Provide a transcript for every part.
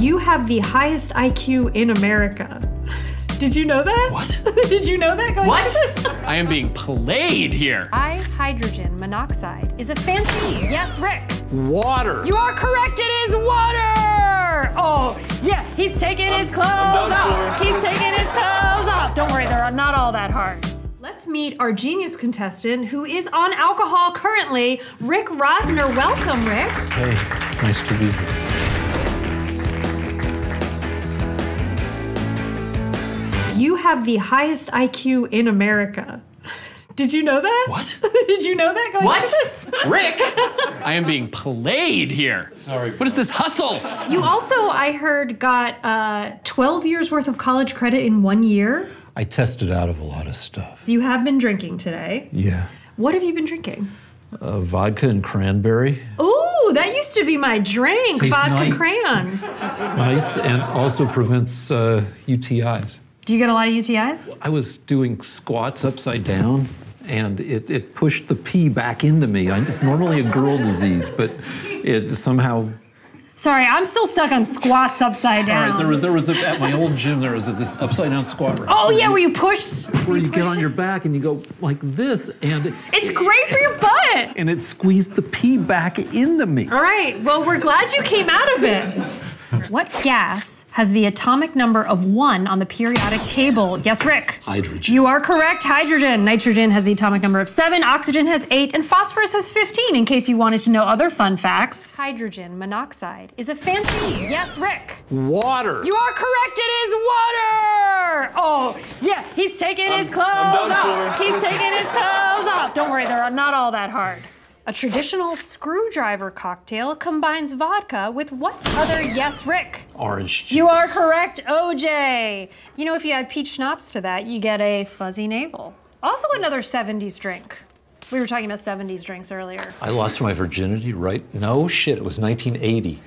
You have the highest IQ in America. Did you know that? What? Did you know that going What? this? I am being played here. I hydrogen monoxide is a fancy. Yes, Rick. Water. You are correct. It is water. Oh, yeah. He's taking his clothes I'm done off. for. He's taking his clothes off. Don't worry, they're not all that hard. Let's meet our genius contestant who is on alcohol currently, Rick Rosner. Welcome, Rick. Hey, nice to be here. You have the highest IQ in America. Did you know that? What? Did you know that going What? this? Rick! I am being played here. Sorry. What is this hustle? You also, I heard, got uh, 12 years worth of college credit in one year. I tested out of a lot of stuff. So you have been drinking today. Yeah. What have you been drinking? Uh, vodka and cranberry. Ooh, that used to be my drink, Tastes vodka nice. crayon. Nice and also prevents uh, UTIs. Do you get a lot of UTIs? I was doing squats upside down and it, it pushed the pee back into me. I, it's normally a girl disease, but it somehow. Sorry, I'm still stuck on squats upside down. All right, there was there was a, at my old gym there was a, this upside down squat rack. oh yeah, where you push. where you get push on your back and you go like this, and it, It's great for your butt. and it squeezed the pee back into me. All right. Well, we're glad you came out of it. What gas has the atomic number of one on the periodic table? Yes, Rick. Hydrogen. You are correct. Hydrogen. Nitrogen has the atomic number of seven, oxygen has eight, and phosphorus has 15, in case you wanted to know other fun facts. Hydrogen monoxide is a fancy. Yes, Rick. Water. You are correct. It is water. Oh, yeah. He's taking his clothes I'm off. He's taking his clothes off. Don't worry, they're not all that hard. A traditional screwdriver cocktail combines vodka with what other? Yes, Rick. Orange juice. You are correct, OJ. You know, if you add peach schnapps to that, you get a fuzzy navel. Also, another 70s drink. We were talking about 70s drinks earlier. I lost my virginity, right? No shit, it was 1980.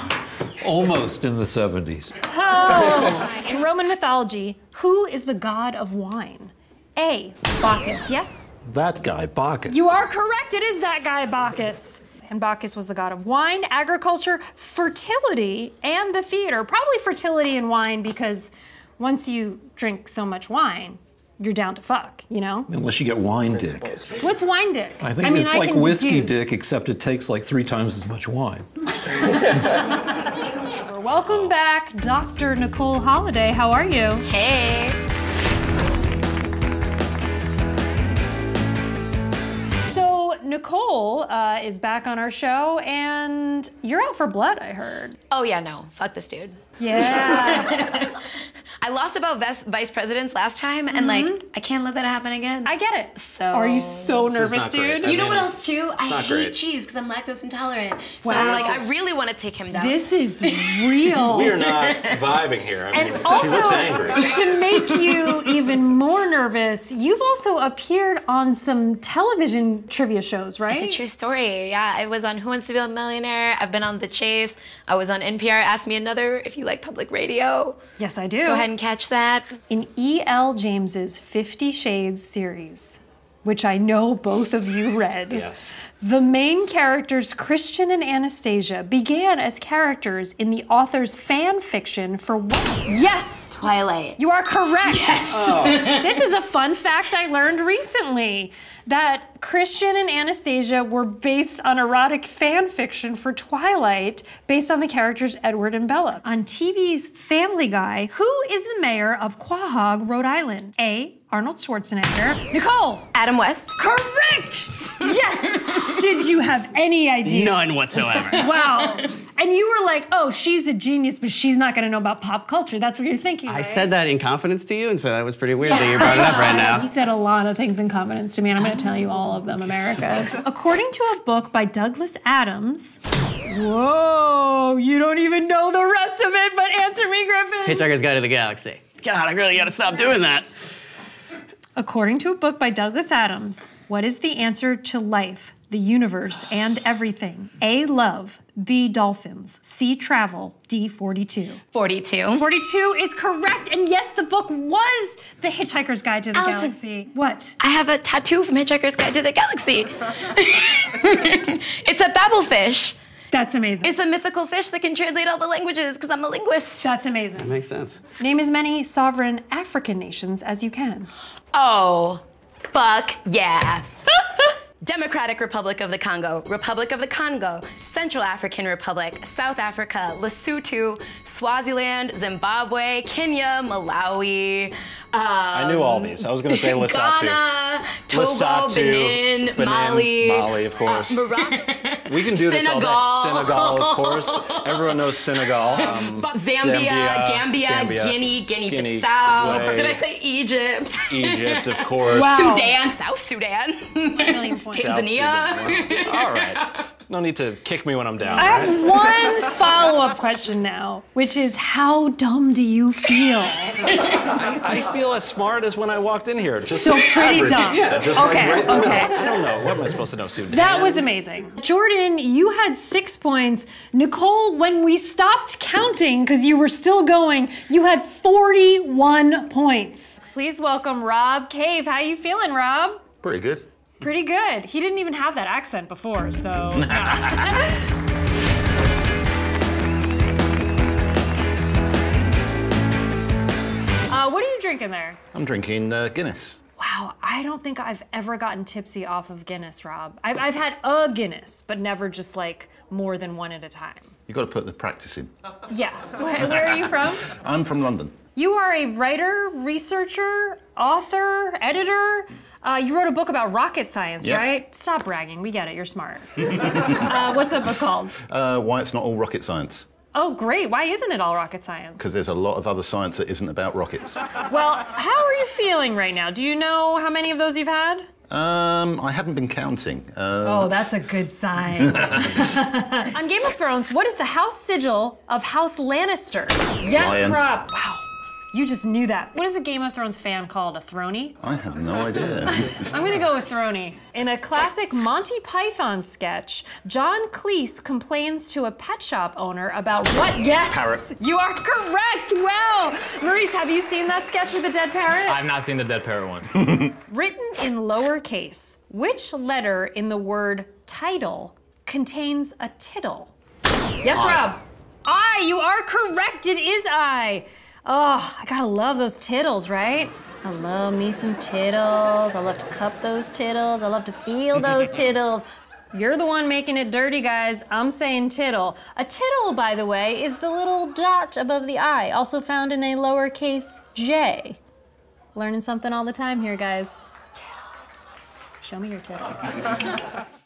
Almost in the 70s. Oh. In Roman mythology, who is the god of wine? A. Bacchus, yes? That guy, Bacchus. You are correct. It is that guy, Bacchus. And Bacchus was the god of wine, agriculture, fertility, and the theater. Probably fertility and wine because once you drink so much wine, you're down to fuck, you know? Unless you get wine dick. What's wine dick? I think mean, it's I like whiskey deduce. dick, except it takes like three times as much wine. Welcome back, Dr. Nicole Holliday. How are you? Hey. Nicole uh, is back on our show, and you're out for blood, I heard. Oh yeah, no. Fuck this dude. Yeah. I lost about ves- vice presidents last time, and like mm-hmm. I can't let that happen again. I get it. So- Are you so nervous, not great. dude? I you know what else too? I hate great. cheese because I'm lactose intolerant. So Wow. like I really want to take him down. This is real. We are not vibing here. I mean, And also, she looks angry. to make you even more nervous, you've also appeared on some television trivia shows, right? It's a true story. Yeah, I was on Who Wants to Be a Millionaire. I've been on The Chase. I was on NPR. Ask Me Another if you like public radio. Yes, I do. Go ahead catch that. In E.L. James's Fifty Shades series, which I know both of you read. Yes. The main characters, Christian and Anastasia, began as characters in the author's fan fiction for what? Yes! Twilight. You are correct. Yes. this is a fun fact I learned recently that Christian and Anastasia were based on erotic fan fiction for Twilight based on the characters Edward and Bella. On TV's Family Guy, who is the mayor of Quahog, Rhode Island? A. Arnold Schwarzenegger. Nicole. Adam West. Correct. Yes. Did you have any idea? None whatsoever. Wow. And you were like, oh, she's a genius, but she's not going to know about pop culture. That's what you're thinking. I right? said that in confidence to you, and so that was pretty weird that you brought it up right now. He said a lot of things in confidence to me, and I'm going to tell you all of them, America. According to a book by Douglas Adams, whoa, you don't even know the rest of it, but answer me, Griffin. Hitchhiker's Guide to the Galaxy. God, I really gotta stop doing that. According to a book by Douglas Adams, what is the answer to life, the universe, and everything? A. Love. B. Dolphins. C. Travel. D. 42. 42. 42 is correct, and yes, the book was The Hitchhiker's Guide to the Alison. Galaxy. What? I have a tattoo from Hitchhiker's Guide to the Galaxy. it's a Babel fish. That's amazing. It's a mythical fish that can translate all the languages because I'm a linguist. That's amazing. That makes sense. Name as many sovereign African nations as you can. Oh, fuck yeah. Democratic Republic of the Congo, Republic of the Congo, Central African Republic, South Africa, Lesotho, Swaziland, Zimbabwe, Kenya, Malawi. I knew all these. I was going to say Lesotho. Ghana, Togo, Lesotho, Benin, Benin, Mali, Mali, of course. uh, Morocco, we can do this all Senegal. day. Senegal, of course. Everyone knows Senegal. Um, Zambia, Gambia, Gambia, Guinea, Guinea, Guinea, Bissau. Guinea. Did I say Egypt? Egypt, of course. Wow. Sudan, South Sudan. Million points. South Tanzania. Sudan. All right. No need to kick me when I'm down. I right? have one follow-up question now, which is how dumb do you feel? I feel as smart as when I walked in here. Just So pretty average. dumb. Yeah, just Okay, like right okay. I don't know. What am I supposed to know, Sudan? That was amazing. Jordan, you had six points. Nicole, when we stopped counting, because you were still going, you had 41 points. Please welcome Rob Cave. How you feeling, Rob? Pretty good. Pretty good. He didn't even have that accent before, so. uh, what are you drinking there? I'm drinking uh, Guinness. Wow, I don't think I've ever gotten tipsy off of Guinness, Rob. I've, I've had a Guinness, but never just like more than one at a time. You've got to put the practice in. Yeah. Where, where are you from? I'm from London. You are a writer, researcher, author, editor. Uh, you wrote a book about rocket science, Yep. right? Stop bragging. We get it. You're smart. uh, what's that book called? Uh, why it's not all rocket science? Oh, great. Why isn't it all rocket science? Because there's a lot of other science that isn't about rockets. Well, how are you feeling right now? Do you know how many of those you've had? Um, I haven't been counting. Uh, Oh, that's a good sign. On Game of Thrones, what is the house sigil of House Lannister? Yes, Lion. Rob. Wow. You just knew that. What is a Game of Thrones fan called? A throny? I have no idea. I'm gonna go with throny. In a classic Monty Python sketch, John Cleese complains to a pet shop owner about what? Yes! Parrot. You are correct! Wow! Maurice, have you seen that sketch with the dead parrot? I've not seen the Dead Parrot one. Written in lowercase, which letter in the word title contains a tittle? Yes, Rob. I. You are correct. It is I. Oh, I gotta love those tittles, right? I love me some tittles. I love to cup those tittles. I love to feel those tittles. You're the one making it dirty, guys. I'm saying tittle. A tittle, by the way, is the little dot above the I, also found in a lowercase j. Learning something all the time here, guys. Tittle. Show me your tittles.